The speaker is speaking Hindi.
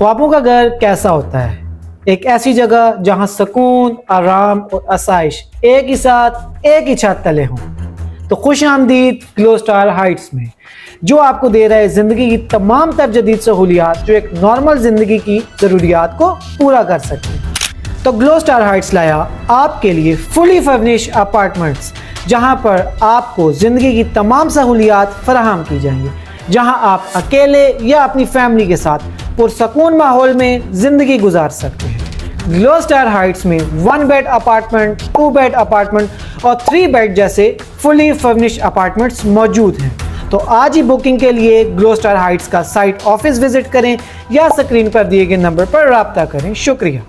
ख्वाबों का घर कैसा होता है? एक ऐसी जगह जहाँ सुकून, आराम और आसाइश एक ही साथ, एक ही छत तले हों। तो खुश आमदीद ग्लो स्टार हाइट्स में, जो आपको दे रहा है ज़िंदगी की तमाम तर जदीद सहूलियात, जो एक नॉर्मल ज़िंदगी की ज़रूरियात को पूरा कर सके तो ग्लो स्टार हाइट्स लाया आपके लिए फुली फर्निश अपार्टमेंट्स जहाँ पर आपको ज़िंदगी की तमाम सहूलियात फराहम की जाएँगी, जहाँ आप अकेले या अपनी फैमिली के साथ पुरसकून माहौल में ज़िंदगी गुजार सकते हैं। ग्लो स्टार हाइट्स में one bed apartment two bed apartment और थ्री बेड जैसे फुली फर्निश अपार्टमेंट्स मौजूद हैं। तो आज ही बुकिंग के लिए ग्लो स्टार हाइट्स का साइट ऑफ़िस विज़िट करें या स्क्रीन पर दिए गए नंबर पर रबता करें। शुक्रिया।